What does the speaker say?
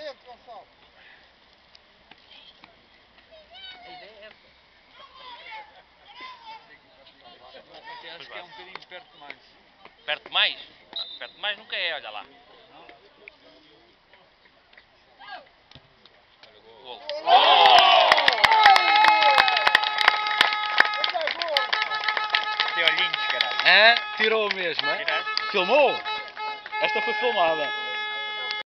dentro, Gonçalo. A ideia é essa. Acho que é um bocadinho perto mais. Perto mais? Não, Perto mais nunca é, olha lá. Gol. Gol. Olhinhos, caralho. Hã? Tirou mesmo, é? Filmou? Esta foi filmada.